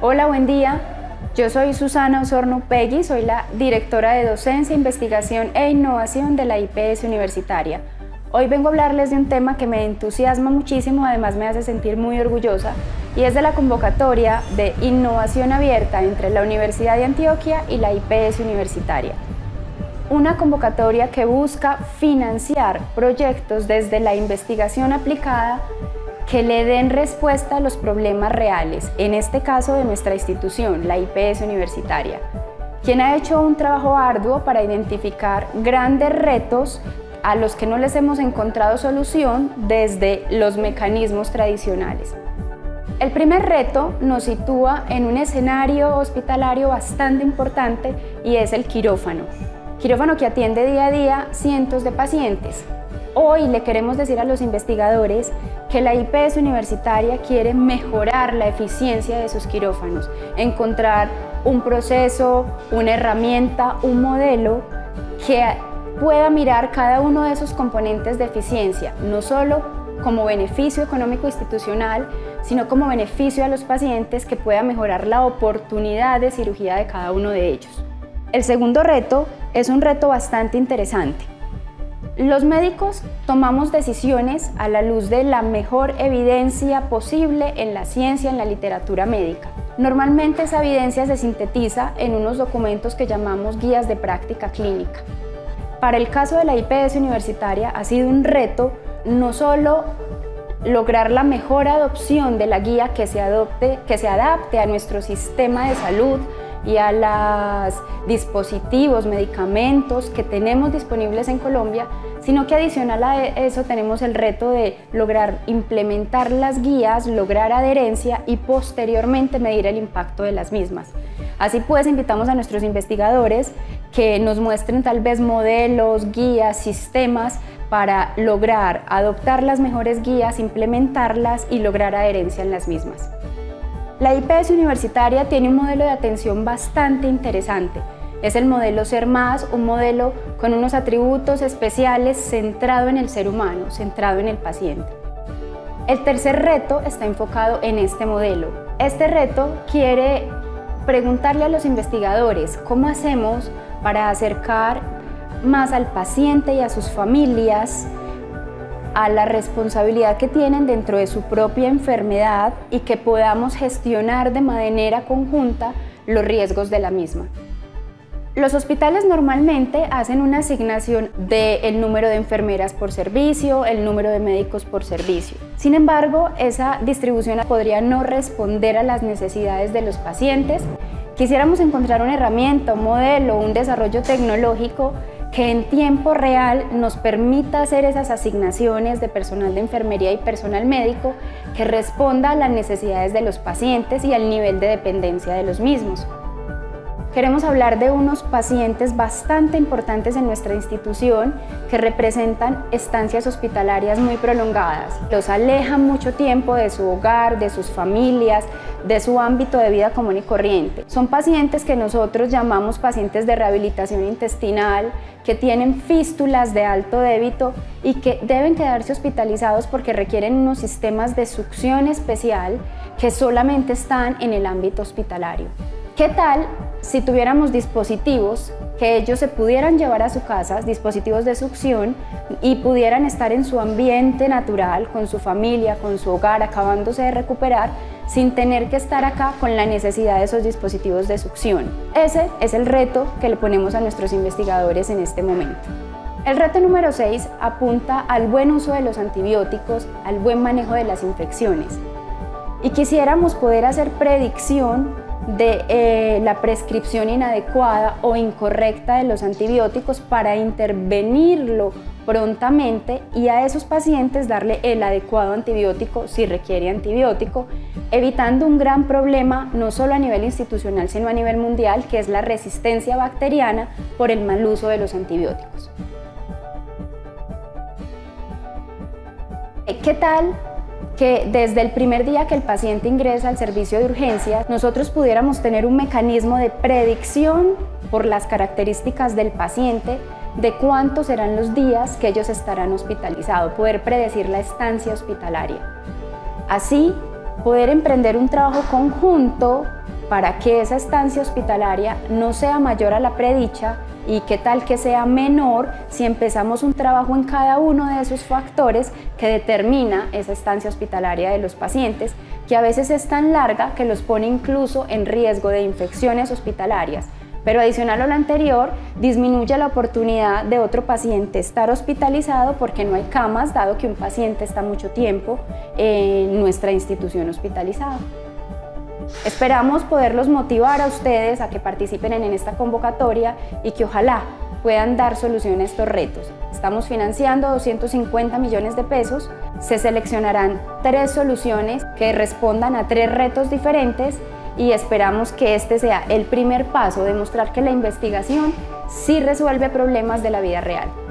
Hola, buen día. Yo soy Susana Osorno Pegui, soy la directora de Docencia, Investigación e Innovación de la IPS Universitaria. Hoy vengo a hablarles de un tema que me entusiasma muchísimo, además me hace sentir muy orgullosa, y es de la convocatoria de innovación abierta entre la Universidad de Antioquia y la IPS Universitaria. Una convocatoria que busca financiar proyectos desde la investigación aplicada que le den respuesta a los problemas reales, en este caso de nuestra institución, la IPS Universitaria, quien ha hecho un trabajo arduo para identificar grandes retos a los que no les hemos encontrado solución desde los mecanismos tradicionales. El primer reto nos sitúa en un escenario hospitalario bastante importante y es el quirófano. Quirófano que atiende día a día cientos de pacientes, Hoy le queremos decir a los investigadores que la IPS universitaria quiere mejorar la eficiencia de sus quirófanos, encontrar un proceso, una herramienta, un modelo que pueda mirar cada uno de esos componentes de eficiencia, no solo como beneficio económico institucional, sino como beneficio a los pacientes que pueda mejorar la oportunidad de cirugía de cada uno de ellos. El segundo reto es un reto bastante interesante los médicos tomamos decisiones a la luz de la mejor evidencia posible en la ciencia, en la literatura médica. Normalmente esa evidencia se sintetiza en unos documentos que llamamos guías de práctica clínica. Para el caso de la IPS universitaria ha sido un reto no solo lograr la mejor adopción de la guía que se, adopte, que se adapte a nuestro sistema de salud, y a los dispositivos, medicamentos que tenemos disponibles en Colombia, sino que adicional a eso tenemos el reto de lograr implementar las guías, lograr adherencia y posteriormente medir el impacto de las mismas. Así pues, invitamos a nuestros investigadores que nos muestren tal vez modelos, guías, sistemas para lograr adoptar las mejores guías, implementarlas y lograr adherencia en las mismas. La IPS universitaria tiene un modelo de atención bastante interesante. Es el modelo Ser Más, un modelo con unos atributos especiales centrado en el ser humano, centrado en el paciente. El tercer reto está enfocado en este modelo. Este reto quiere preguntarle a los investigadores cómo hacemos para acercar más al paciente y a sus familias a la responsabilidad que tienen dentro de su propia enfermedad y que podamos gestionar de manera conjunta los riesgos de la misma. Los hospitales normalmente hacen una asignación del número de enfermeras por servicio, el número de médicos por servicio. Sin embargo, esa distribución podría no responder a las necesidades de los pacientes. Quisiéramos encontrar una herramienta, un modelo, un desarrollo tecnológico que en tiempo real nos permita hacer esas asignaciones de personal de enfermería y personal médico que responda a las necesidades de los pacientes y al nivel de dependencia de los mismos. Queremos hablar de unos pacientes bastante importantes en nuestra institución que representan estancias hospitalarias muy prolongadas. Los alejan mucho tiempo de su hogar, de sus familias, de su ámbito de vida común y corriente. Son pacientes que nosotros llamamos pacientes de rehabilitación intestinal, que tienen fístulas de alto débito y que deben quedarse hospitalizados porque requieren unos sistemas de succión especial que solamente están en el ámbito hospitalario. ¿Qué tal si tuviéramos dispositivos que ellos se pudieran llevar a su casa, dispositivos de succión, y pudieran estar en su ambiente natural, con su familia, con su hogar, acabándose de recuperar, sin tener que estar acá con la necesidad de esos dispositivos de succión? Ese es el reto que le ponemos a nuestros investigadores en este momento. El reto número 6 apunta al buen uso de los antibióticos, al buen manejo de las infecciones. Y quisiéramos poder hacer predicción de eh, la prescripción inadecuada o incorrecta de los antibióticos para intervenirlo prontamente y a esos pacientes darle el adecuado antibiótico si requiere antibiótico, evitando un gran problema no solo a nivel institucional sino a nivel mundial que es la resistencia bacteriana por el mal uso de los antibióticos. ¿Qué tal que desde el primer día que el paciente ingresa al servicio de urgencias, nosotros pudiéramos tener un mecanismo de predicción por las características del paciente de cuántos serán los días que ellos estarán hospitalizados, poder predecir la estancia hospitalaria. Así, poder emprender un trabajo conjunto para que esa estancia hospitalaria no sea mayor a la predicha y qué tal que sea menor si empezamos un trabajo en cada uno de esos factores que determina esa estancia hospitalaria de los pacientes, que a veces es tan larga que los pone incluso en riesgo de infecciones hospitalarias. Pero adicional a lo anterior, disminuye la oportunidad de otro paciente estar hospitalizado porque no hay camas, dado que un paciente está mucho tiempo en nuestra institución hospitalizada. Esperamos poderlos motivar a ustedes a que participen en esta convocatoria y que ojalá puedan dar solución a estos retos. Estamos financiando 250 millones de pesos. Se seleccionarán tres soluciones que respondan a tres retos diferentes y esperamos que este sea el primer paso de mostrar que la investigación sí resuelve problemas de la vida real.